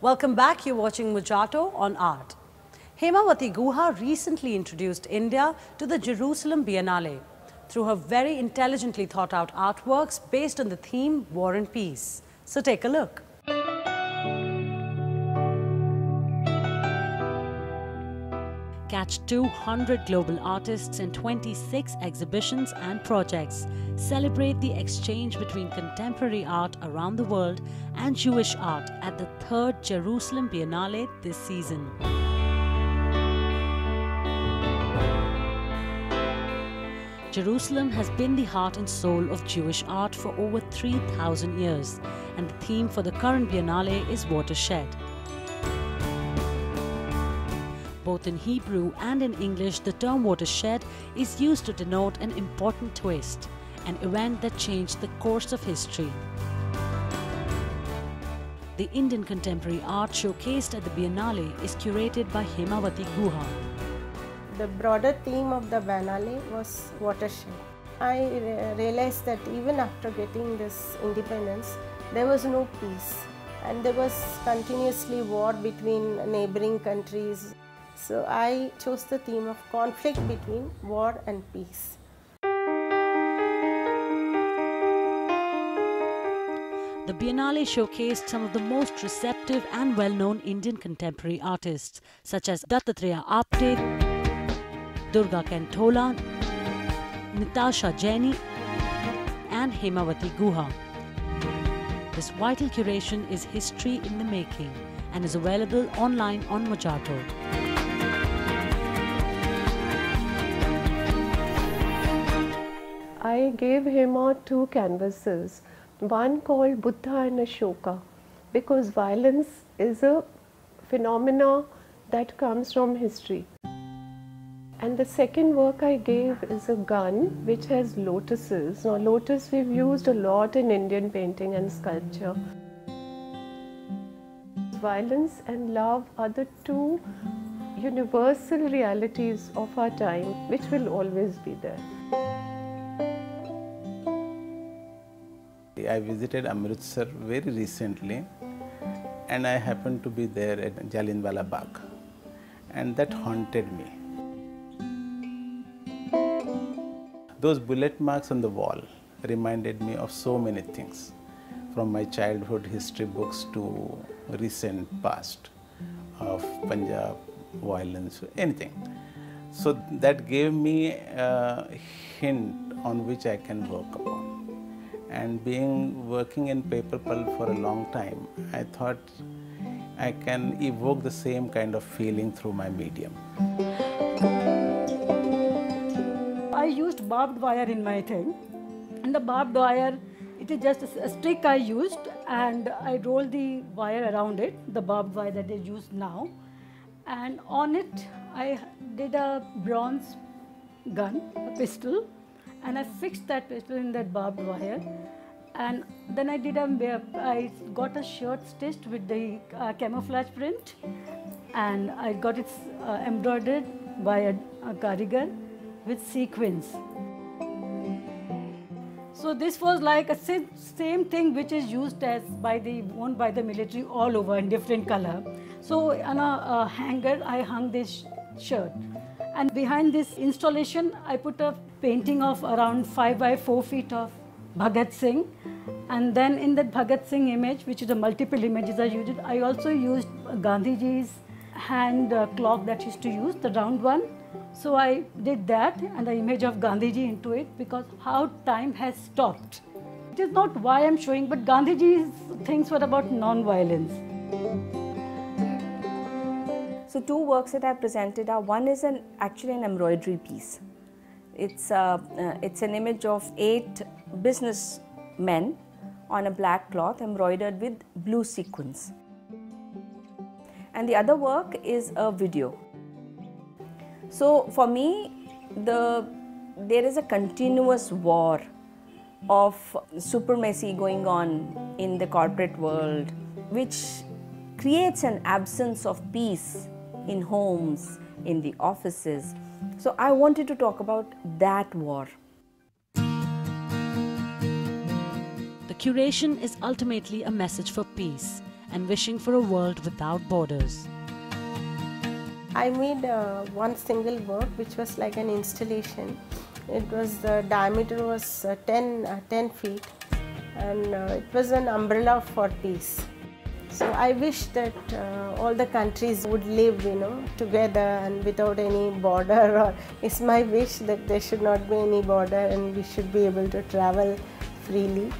Welcome back. You're watching Mojarto on Art. Hemavathy Guha recently introduced India to the Jerusalem Biennale through her very intelligently thought out artworks based on the theme War and Peace. So take a look. Catch 200 global artists in 26 exhibitions and projects. Celebrate the exchange between contemporary art around the world and Jewish art at the third Jerusalem Biennale this season. Jerusalem has been the heart and soul of Jewish art for over 3,000 years, and the theme for the current Biennale is Watershed. Both in Hebrew and in English, the term watershed is used to denote an important twist, an event that changed the course of history. The Indian contemporary art showcased at the Biennale is curated by Hemavathy Guha. The broader theme of the Biennale was watershed. I re- realized that even after getting this independence, there was no peace and there was continuously war between neighboring countries. So I chose the theme of conflict between war and peace. The Biennale showcased some of the most receptive and well-known Indian contemporary artists such as Dattatraya Apte, Durga Kainthola, Nitasha Jaini and Hemavathy Guha. This vital curation is history in the making and is available online on Mojarto. I gave Hema two canvases, one called Buddha and Ashoka, because violence is a phenomena that comes from history. And the second work I gave is a gun which has lotuses. Now, lotus we've used a lot in Indian painting and sculpture. Violence and love are the two universal realities of our time which will always be there. I visited Amritsar very recently and I happened to be there at Jallianwala Bagh and that haunted me. Those bullet marks on the wall reminded me of so many things from my childhood history books to recent past of Punjab violence, anything. So that gave me a hint on which I can work upon and being working in paper pulp for a long time, I thought I can evoke the same kind of feeling through my medium. I used barbed wire in my thing, and the barbed wire, it is just a, stick I used, and I rolled the wire around it, the barbed wire that they use now, and on it I did a bronze gun, a pistol, and I fixed that pistol in that barbed wire. And then I did a, I got a shirt stitched with the uh, camouflage print, and I got it uh, embroidered by a, a karigar with sequins. So this was like a same, same thing which is used as by the worn by the military all over in different color. So on a, a hanger I hung this shirt. And behind this installation, I put a painting of around 5 by 4 feet of Bhagat Singh. And then in that Bhagat Singh image, which is a multiple images I used, I also used Gandhiji's hand uh, clock that he used to use, the round one. So I did that and the image of Gandhiji into it because how time has stopped. It is not why I'm showing, but Gandhiji's things were about non-violence. So two works that I presented are one is an actually an embroidery piece. It's uh, uh, it's an image of eight business men on a black cloth embroidered with blue sequins. And the other work is a video. So for me, the there is a continuous war of supremacy going on in the corporate world, which creates an absence of peace in homes, in the offices. So I wanted to talk about that war. The curation is ultimately a message for peace, and wishing for a world without borders. I made uh, one single work which was like an installation. It was the diameter was uh, 10, uh, 10 feet and uh, it was an umbrella for peace. So I wish that uh, all the countries would live, you know, together and without any border. Or it's my wish that there should not be any border and we should be able to travel freely.